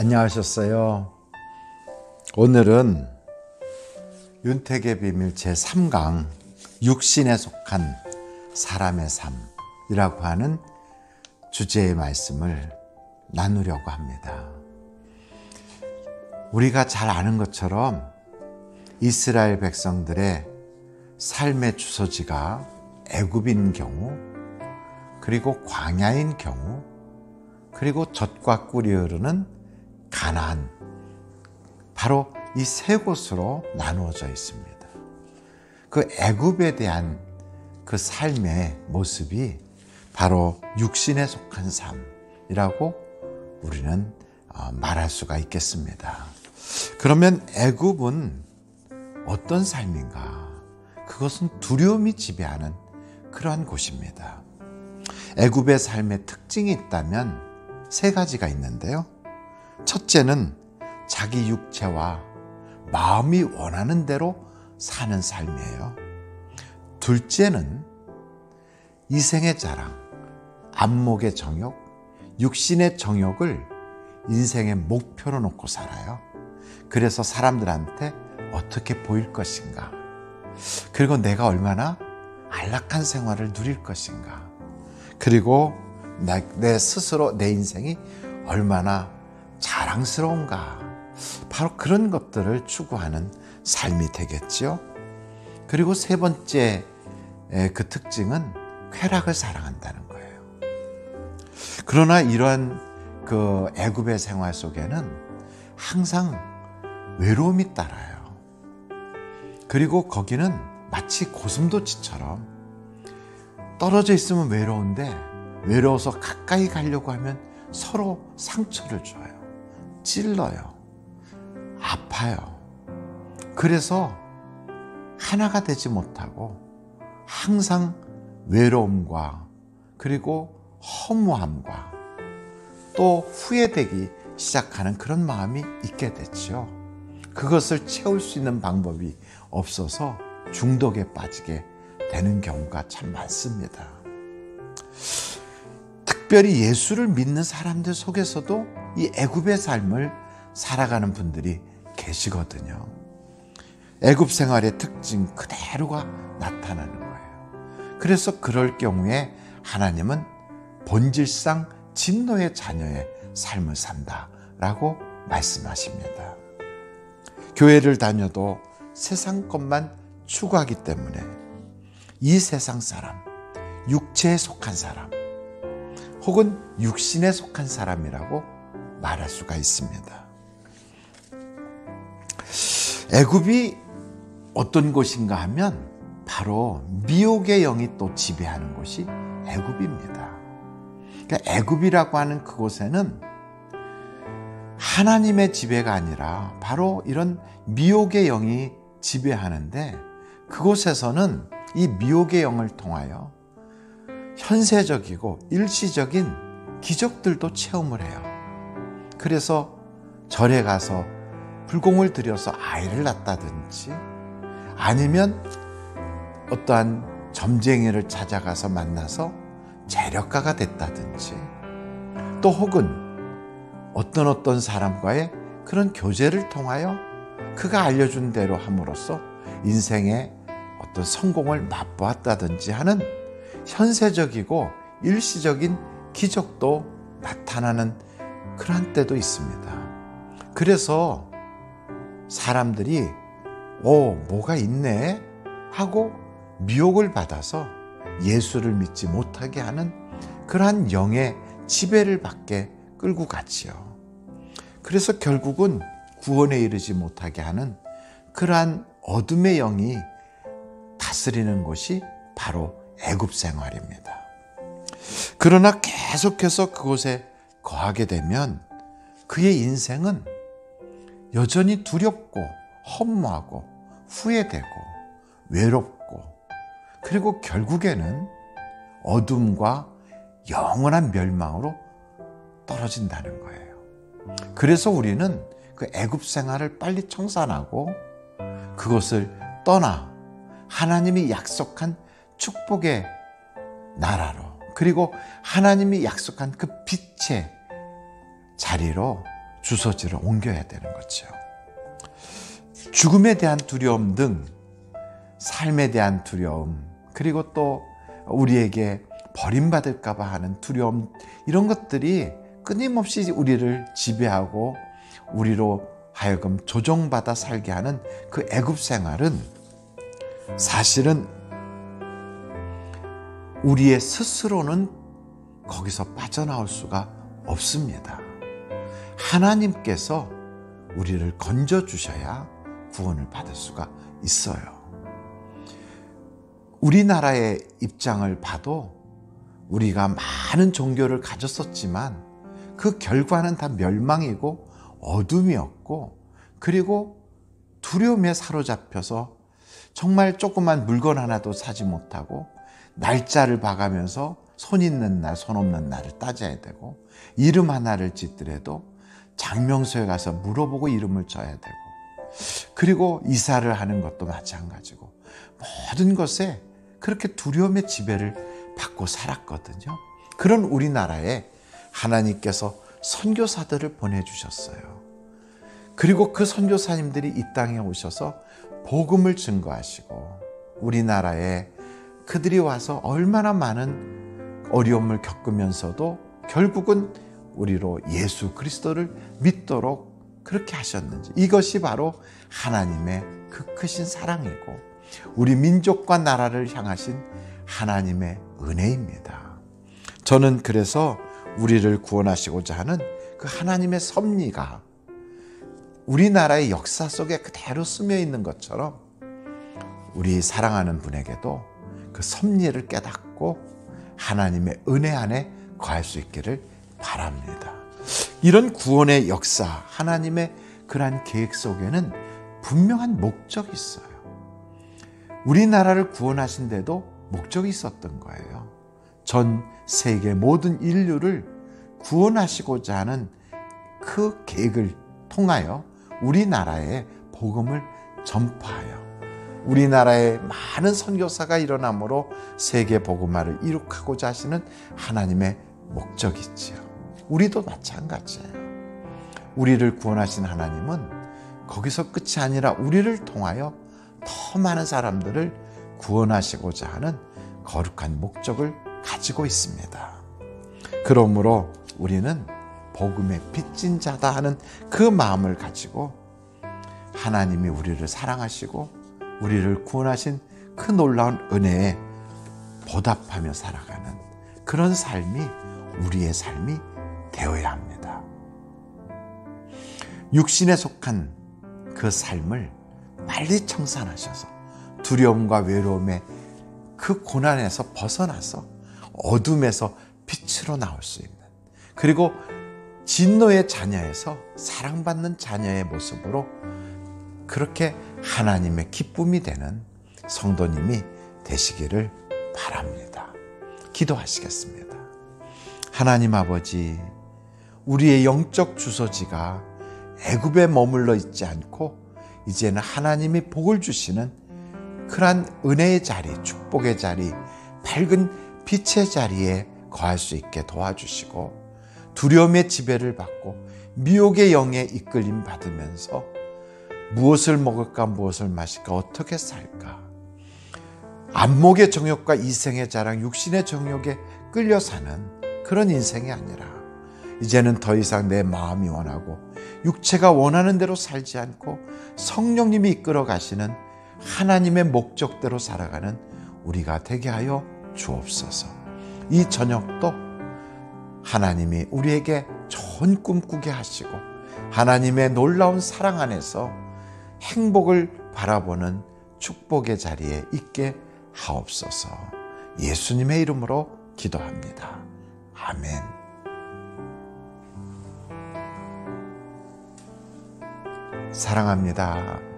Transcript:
안녕하셨어요. 오늘은 윤택의 비밀 제3강 육신에 속한 사람의 삶이라고 하는 주제의 말씀을 나누려고 합니다. 우리가 잘 아는 것처럼 이스라엘 백성들의 삶의 주소지가 애굽인 경우 그리고 광야인 경우 그리고 젖과 꿀이 흐르는 가나안 바로 이 세 곳으로 나누어져 있습니다. 그 애굽에 대한 그 삶의 모습이 바로 육신에 속한 삶이라고 우리는 어, 말할 수가 있겠습니다. 그러면 애굽은 어떤 삶인가? 그것은 두려움이 지배하는 그러한 곳입니다. 애굽의 삶의 특징이 있다면 세 가지가 있는데요. 첫째는 자기 육체와 마음이 원하는 대로 사는 삶이에요. 둘째는 이생의 자랑, 안목의 정욕, 육신의 정욕을 인생의 목표로 놓고 살아요. 그래서 사람들한테 어떻게 보일 것인가. 그리고 내가 얼마나 안락한 생활을 누릴 것인가. 그리고 내 스스로 내 인생이 얼마나 자랑스러운가? 바로 그런 것들을 추구하는 삶이 되겠죠. 그리고 세 번째 그 특징은 쾌락을 사랑한다는 거예요. 그러나 이러한 그 애굽의 생활 속에는 항상 외로움이 따라요. 그리고 거기는 마치 고슴도치처럼 떨어져 있으면 외로운데 외로워서 가까이 가려고 하면 서로 상처를 줘요. 찔러요. 아파요. 그래서 하나가 되지 못하고 항상 외로움과 그리고 허무함과 또 후회되기 시작하는 그런 마음이 있게 됐죠. 그것을 채울 수 있는 방법이 없어서 중독에 빠지게 되는 경우가 참 많습니다. 특별히 예수를 믿는 사람들 속에서도 이 애굽의 삶을 살아가는 분들이 계시거든요. 애굽 생활의 특징 그대로가 나타나는 거예요. 그래서 그럴 경우에 하나님은 본질상 진노의 자녀의 삶을 산다라고 말씀하십니다. 교회를 다녀도 세상 것만 추구하기 때문에 이 세상 사람, 육체에 속한 사람, 혹은 육신에 속한 사람이라고 말할 수가 있습니다. 애굽이 어떤 곳인가 하면 바로 미혹의 영이 또 지배하는 곳이 애굽입니다. 그러니까 애굽이라고 하는 그곳에는 하나님의 지배가 아니라 바로 이런 미혹의 영이 지배하는데 그곳에서는 이 미혹의 영을 통하여 현세적이고 일시적인 기적들도 체험을 해요. 그래서 절에 가서 불공을 들여서 아이를 낳다든지 아니면 어떠한 점쟁이를 찾아가서 만나서 재력가가 됐다든지 또 혹은 어떤 어떤 사람과의 그런 교제를 통하여 그가 알려준 대로 함으로써 인생의 어떤 성공을 맛보았다든지 하는 현세적이고 일시적인 기적도 나타나는 그러한 때도 있습니다. 그래서 사람들이 오, 뭐가 있네? 하고 미혹을 받아서 예수를 믿지 못하게 하는 그러한 영의 지배를 받게 끌고 갔지요. 그래서 결국은 구원에 이르지 못하게 하는 그러한 어둠의 영이 다스리는 곳이 바로 애굽 생활입니다. 그러나 계속해서 그곳에 거하게 되면 그의 인생은 여전히 두렵고 허무하고 후회되고 외롭고 그리고 결국에는 어둠과 영원한 멸망으로 떨어진다는 거예요. 그래서 우리는 그 애굽 생활을 빨리 청산하고 그것을 떠나 하나님이 약속한 축복의 나라로 그리고 하나님이 약속한 그 빛의 자리로 주소지를 옮겨야 되는 거죠. 죽음에 대한 두려움 등 삶에 대한 두려움, 그리고 또 우리에게 버림받을까봐 하는 두려움, 이런 것들이 끊임없이 우리를 지배하고 우리로 하여금 조종받아 살게 하는 그 애굽 생활은 사실은 우리의 스스로는 거기서 빠져나올 수가 없습니다. 하나님께서 우리를 건져 주셔야 구원을 받을 수가 있어요. 우리나라의 입장을 봐도 우리가 많은 종교를 가졌었지만 그 결과는 다 멸망이고 어둠이었고 그리고 두려움에 사로잡혀서 정말 조그만 물건 하나도 사지 못하고 날짜를 봐가면서 손 있는 날, 손 없는 날을 따져야 되고 이름 하나를 짓더라도 장명소에 가서 물어보고 이름을 줘야 되고 그리고 이사를 하는 것도 마찬가지고 모든 것에 그렇게 두려움의 지배를 받고 살았거든요. 그런 우리나라에 하나님께서 선교사들을 보내주셨어요. 그리고 그 선교사님들이 이 땅에 오셔서 복음을 증거하시고 우리나라에 그들이 와서 얼마나 많은 어려움을 겪으면서도 결국은 우리로 예수 그리스도를 믿도록 그렇게 하셨는지 이것이 바로 하나님의 그 크신 사랑이고 우리 민족과 나라를 향하신 하나님의 은혜입니다. 저는 그래서 우리를 구원하시고자 하는 그 하나님의 섭리가 우리나라의 역사 속에 그대로 스며 있는 것처럼 우리 사랑하는 분에게도 그 섭리를 깨닫고 하나님의 은혜 안에 거할 수 있기를 바랍니다. 이런 구원의 역사, 하나님의 그러한 계획 속에는 분명한 목적이 있어요. 우리나라를 구원하신데도 목적이 있었던 거예요. 전 세계 모든 인류를 구원하시고자 하는 그 계획을 통하여 우리나라에 복음을 전파하여 우리나라에 많은 선교사가 일어나므로 세계 복음화를 이룩하고자 하시는 하나님의 목적이 있지요. 우리도 마찬가지예요. 우리를 구원하신 하나님은 거기서 끝이 아니라 우리를 통하여 더 많은 사람들을 구원하시고자 하는 거룩한 목적을 가지고 있습니다. 그러므로 우리는 복음의 빚진 자다 하는 그 마음을 가지고 하나님이 우리를 사랑하시고 우리를 구원하신 그 놀라운 은혜에 보답하며 살아가는 그런 삶이 우리의 삶이 되어야 합니다. 육신에 속한 그 삶을 빨리 청산하셔서 두려움과 외로움의 그 고난에서 벗어나서 어둠에서 빛으로 나올 수 있는 그리고 진노의 자녀에서 사랑받는 자녀의 모습으로 그렇게 하나님의 기쁨이 되는 성도님이 되시기를 바랍니다. 기도하시겠습니다. 하나님 아버지, 우리의 영적 주소지가 애굽에 머물러 있지 않고 이제는 하나님이 복을 주시는 그러한 은혜의 자리, 축복의 자리, 밝은 빛의 자리에 거할 수 있게 도와주시고 두려움의 지배를 받고 미혹의 영에 이끌림 받으면서 무엇을 먹을까 무엇을 마실까 어떻게 살까 안목의 정욕과 이생의 자랑 육신의 정욕에 끌려 사는 그런 인생이 아니라 이제는 더 이상 내 마음이 원하고 육체가 원하는 대로 살지 않고 성령님이 이끌어 가시는 하나님의 목적대로 살아가는 우리가 되게 하여 주옵소서. 이 저녁도 하나님이 우리에게 좋은 꿈 꾸게 하시고 하나님의 놀라운 사랑 안에서 행복을 바라보는 축복의 자리에 있게 하옵소서. 예수님의 이름으로 기도합니다. 아멘. 사랑합니다.